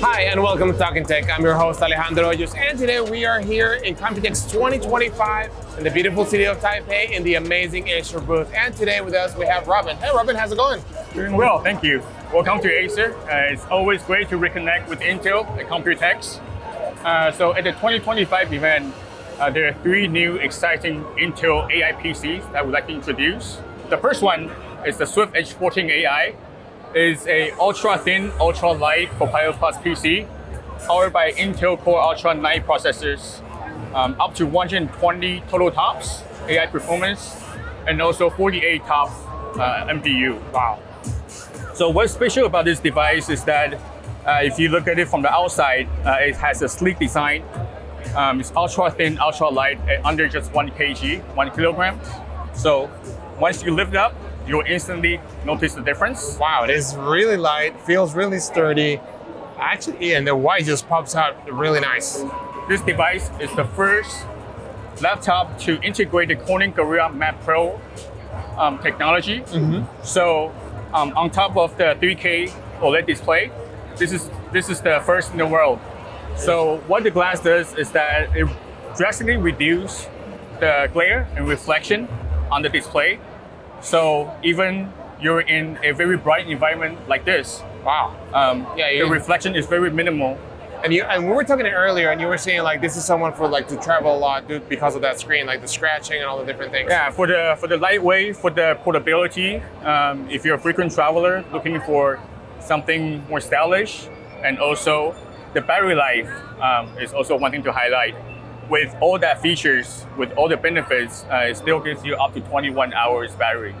Hi, and welcome to Talking Tech. I'm your host, Alejandro Hoyos, and today we are here in Computex 2025 in the beautiful city of Taipei in the amazing Acer booth. And today with us, we have Robin. Hey, Robin, how's it going? Doing well, thank you. Welcome to Acer. Uh, it's always great to reconnect with Intel at Computex. Uh, so at the 2025 event, uh, there are three new exciting Intel AI PCs that would like to introduce. The first one is the Swift Edge 14 AI. It's a ultra thin, ultra light Copilot Plus PC powered by Intel Core Ultra 9 processors, um, up to 120 total TOPS AI performance, and also 48 top uh, NPU. Wow. So what's special about this device is that uh, if you look at it from the outside, uh, it has a sleek design. Um, it's ultra thin, ultra light, under just one kg, one kilogram. So once you lift it up, you'll instantly notice the difference. Wow, it is really light, feels really sturdy. Actually, and the white just pops out really nice. This device is the first laptop to integrate the Corning Gorilla Map Pro um, technology. Mm-hmm. So um, on top of the 3K OLED display, this is this is the first in the world. So what the glass does is that it drastically reduces the glare and reflection on the display. So even you're in a very bright environment like this, Wow. um, Yeah, the reflection is very minimal. And you and we were talking earlier, and you were saying like this is someone for like to travel a lot due, because of that screen, like the scratching and all the different things. Yeah, for the for the lightweight, for the portability, um, if you're a frequent traveler looking for something more stylish, and also the battery life um, is also one thing to highlight. With all that features, with all the benefits, uh, it still gives you up to 21 hours battery.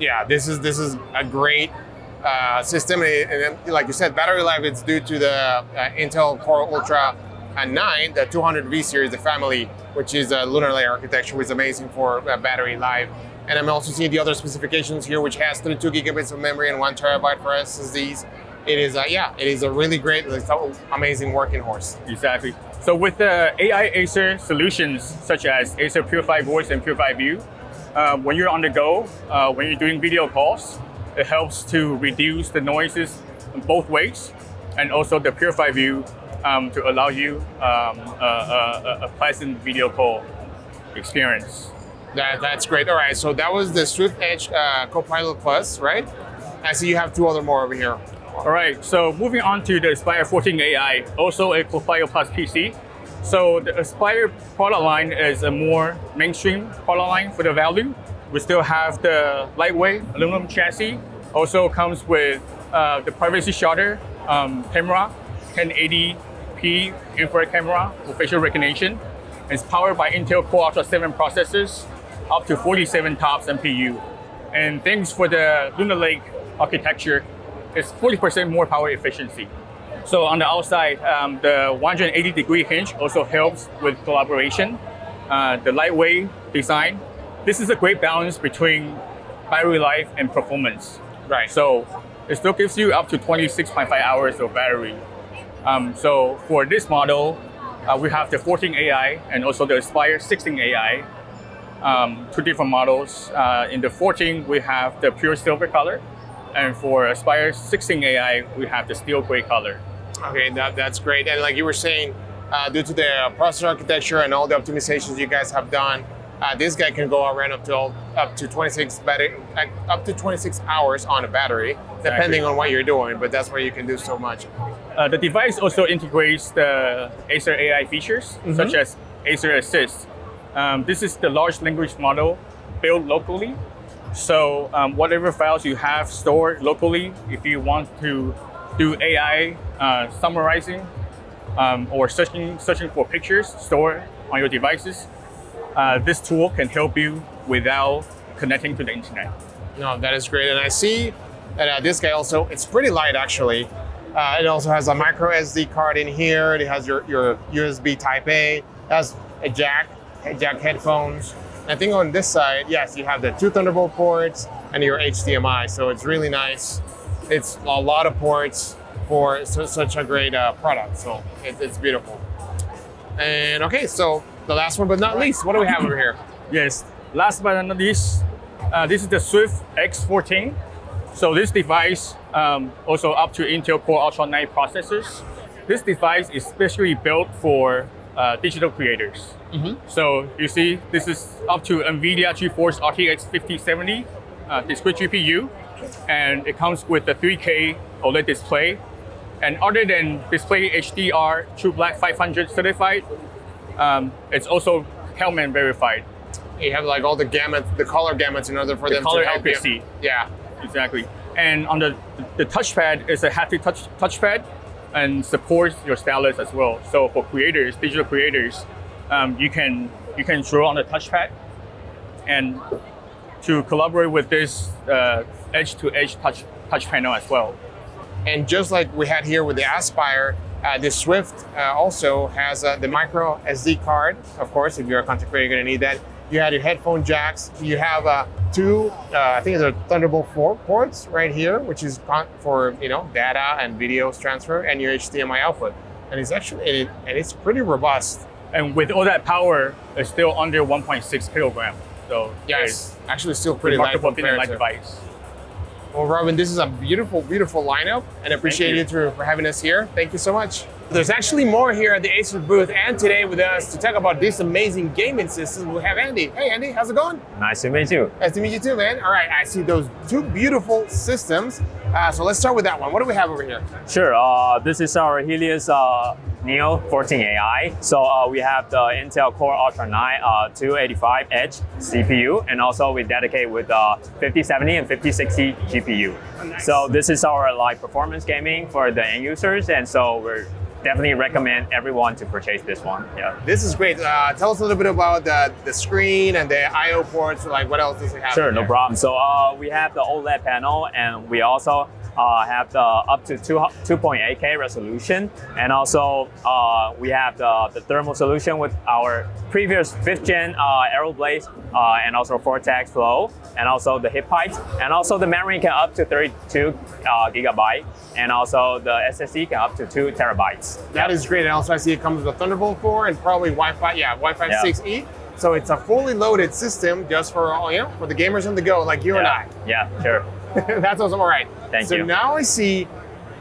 yeah, this is this is a great uh, system, and, and like you said, battery life is due to the uh, Intel Core Ultra uh, 9, the 200V series, the family, which is a Lunar Lake architecture, which is amazing for uh, battery life. And I'm also seeing the other specifications here, which has 32 gigabits of memory and one terabyte for SSDs. It is, uh, yeah, it is a really great, amazing working horse. Exactly. So with the AI Acer solutions such as Acer Purify Voice and Purify View, uh, when you're on the go, uh, when you're doing video calls, it helps to reduce the noises both ways, and also the Purify View um, to allow you um, a, a, a pleasant video call experience. That, that's great. All right, so that was the Swift Edge uh, Copilot Plus, right? I see you have two other more over here. All right, so moving on to the Aspire 14 AI, also a Copilot Plus PC. So the Aspire product line is a more mainstream product line for the value. We still have the lightweight aluminum chassis. Also comes with uh, the privacy shutter um, camera, 1080p infrared camera for facial recognition. It's powered by Intel Core Ultra 7 processors, up to 47 TOPS NPU. And thanks for the Lunar Lake architecture, it's 40% more power efficiency. So on the outside, um, the 180 degree hinge also helps with collaboration. Uh, the lightweight design. This is a great balance between battery life and performance. Right. So it still gives you up to 26.5 hours of battery. Um, so for this model, uh, we have the 14 AI and also the Aspire 16 AI. Um, two different models. Uh, in the 14, we have the pure silver color, and for Aspire 16 AI, we have the steel gray color. Okay, that, that's great. And like you were saying, uh, due to the processor architecture and all the optimizations you guys have done, uh, this guy can go around up to all, up to 26 battery, up to 26 hours on a battery, depending on what you're doing. But that's where you can do so much. Uh, the device also integrates the Acer AI features, such as Acer Assist. Um, this is the large language model built locally. So um, whatever files you have stored locally, if you want to do AI uh, summarizing um, or searching searching for pictures stored on your devices, uh, this tool can help you without connecting to the internet. No, that is great. And I see that uh, this guy also, it's pretty light actually. Uh, it also has a micro SD card in here. It has your, your USB Type A. It has a jack, jack headphones. I think on this side, yes, you have the two Thunderbolt ports and your HDMI. So it's really nice. It's a lot of ports for su- such a great uh, product. So it, it's beautiful. And okay, so the last one but not least, what do we have over here? Yes. Last but not least, uh, this is the Swift X14. So this device um, also up to Intel Core Ultra 9 processors, this device is specially built for uh, digital creators. So you see, this is up to NVIDIA GeForce RTX 5070 uh, discrete GPU, and it comes with a 3K OLED display. And other than display HDR True Black 500 certified, um, it's also Calman verified. You have like all the gamuts, the color gamuts in order for The them color to help accuracy. you. Yeah. Exactly. And on the the touchpad is a haptic touch touchpad and supports your stylus as well. So for creators, digital creators, um, you can you can draw on the touchpad and to collaborate with this uh, edge-to-edge touch touch panel as well. And just like we had here with the Aspire, uh, the Swift uh, also has uh, the micro SD card. Of course, if you're a content creator, you're gonna need that. You had your headphone jacks. You have uh, two, uh, I think it's a Thunderbolt 4 ports right here, which is for you know data and videos transfer, and your HDMI output. And it's actually and, it, and it's pretty robust. And with all that power, it's still under 1.6 kilogram. So Yes, actually still pretty light light device. Well, Robin, this is a beautiful, beautiful lineup, and appreciate you. you for having us here. Thank you so much. There's actually more here at the Acer booth, and today with us to talk about this amazing gaming system, we have Andy. Hey, Andy, how's it going? Nice to meet you. Nice to meet you too, man. All right, I see those two beautiful systems. Uh, so let's start with that one. What do we have over here? Sure. Uh, this is our Helios uh, Neo 14 AI. So uh, we have the Intel Core Ultra 9 uh, 285 H CPU, and also we dedicate with uh, 5070 and 5060 GPU. nice. So this is our like performance gaming for the end users, and so we're definitely recommend everyone to purchase this one. Yeah. This is great. Uh, tell us a little bit about the, the screen and the I/O ports. Like, what else does it have? Sure, no problem. So uh, we have the OLED panel, and we also uh, have the up to 2.8K resolution, and also uh, we have the, the thermal solution with our previous fifth gen uh, Aeroblade, uh, and also Vortex Flow, and also the heat pipes, and also the memory can up to 32 uh, gigabyte, and also the SSD can up to two terabytes. That is great. And also, I see it comes with a Thunderbolt 4 and probably Wi-Fi. Yeah, Wi-Fi Yeah. 6E. So it's a fully loaded system just for all you know for the gamers on the go, like you yeah, and I. yeah, sure. That's awesome. All right. Thank so you. now I see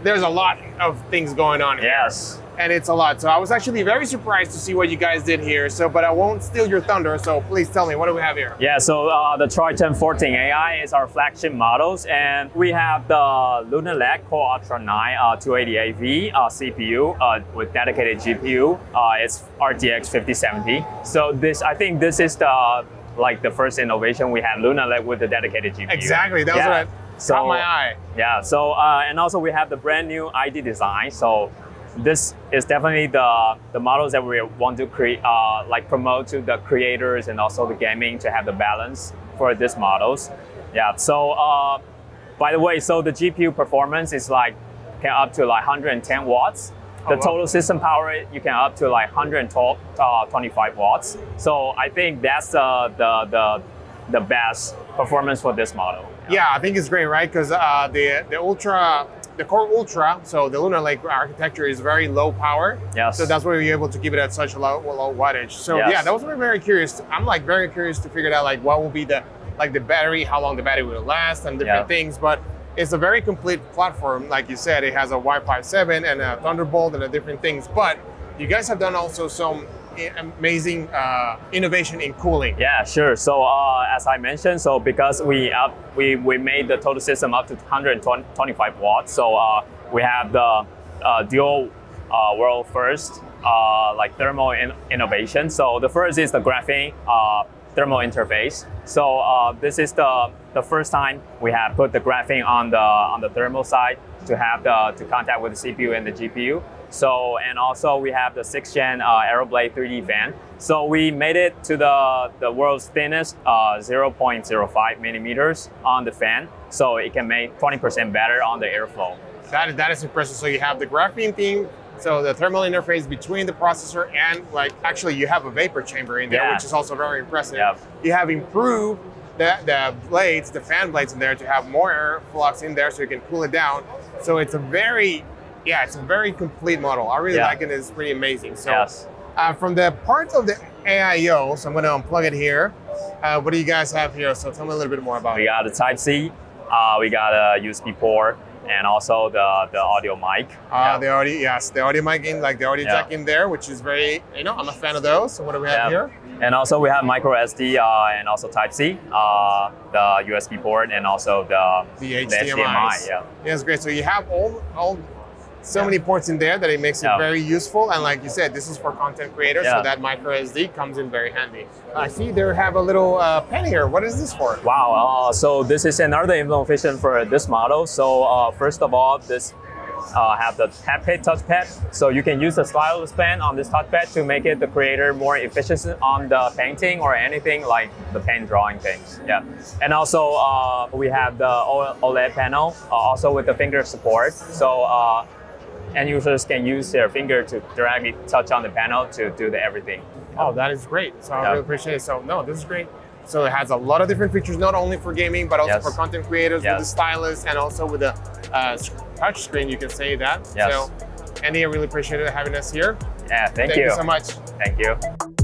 there's a lot of things going on here. Yes. And it's a lot. So I was actually very surprised to see what you guys did here. So, but I won't steal your thunder. So please tell me, what do we have here? Yeah, so uh, the Triton 14 AI is our flagship models, and we have the Lunar Lake Core Ultra 9 uh, 288V uh, CPU uh, with dedicated GPU. Uh, it's RTX 5070. So this, I think, this is the like the first innovation we have Lunar Lake with the dedicated GPU. Exactly. That was Yeah. what I, caught my eye. Yeah. So uh, and also we have the brand new ID design. So this is definitely the the models that we want to create, uh, like promote to the creators and also the gaming to have the balance for these models. Yeah. So uh, by the way, so the GPU performance is like can up to like 110 watts. The Oh, wow. total system power you can up to like 112, uh, 25 watts. So I think that's uh, the the the best performance for this model. Yeah, I think it's great, right? Because uh, the the Ultra, the Core Ultra, so the Lunar Lake architecture is very low power. Yes. So that's why we are able to keep it at such a low, low wattage. So Yes. yeah, that was very, very curious. I'm like very curious to figure out like what will be the like the battery, how long the battery will last, and different Yeah. things. But it's a very complete platform, like you said. It has a Wi-Fi 7 and a Thunderbolt and a different things. But you guys have done also some amazing uh, innovation in cooling. Yeah, sure. So uh, as I mentioned, so because we up we, we made the total system up to 125 watts, so uh, we have the uh, dual uh, world first uh, like thermal in- innovation. So the first is the graphene thermal interface. So this is the the first time we have put the graphene on the on the thermal side to have the to contact with the CPU and the GPU. So and also we have the sixth gen uh, Aeroblade 3D fan. So we made it to the the world's thinnest uh, 0.05 millimeters on the fan, so it can make 20% better on the airflow. That, that is impressive. So you have the graphene TIM, so the thermal interface between the processor and like actually you have a vapor chamber in there, Yeah. which is also very impressive. Yep. You have improved the, the blades, the fan blades in there to have more air flux in there so you can cool it down. So it's a very, yeah, it's a very complete model. I really Yeah. like it. It's pretty amazing. So Yes. uh, from the parts of the AIO, so I'm going to unplug it here. Uh, what do you guys have here? So tell me a little bit more about We it. We got a Type C, uh, we got a USB port, and also the, the audio mic. Uh, Yeah. the audio, yes, the audio mic in, like the audio Yeah. jack in there, which is very, you know, I'm a fan of those. So what do we have Yeah. here? And also we have micro SD uh, and also Type C, uh, the USB port, and also the, The the HDMI. Yeah. Yeah, it's great. So you have all, all so many ports in there that it makes it Yeah. very useful. And like you said, this is for content creators, so that micro SD comes in very handy. I see they have a little uh, pen here. What is this for? Wow. Uh, so this is another innovation for this model. So uh, first of all, this uh, have the haptic touchpad. So you can use the stylus pen on this touchpad to make it the creator more efficient on the painting or anything like the pen drawing things. Yeah. And also uh, we have the OLED panel, uh, also with the finger support. So uh, end users can use their finger to directly touch on the panel to do the everything. Oh, that is great. So I really appreciate it. So no, this is great. So it has a lot of different features, not only for gaming, but also Yes. for content creators with the stylus and also with the uh, touch screen. You can say that. Yes. So Andy, I really appreciate it having us here. Yeah. Thank, Thank you so much. Thank you.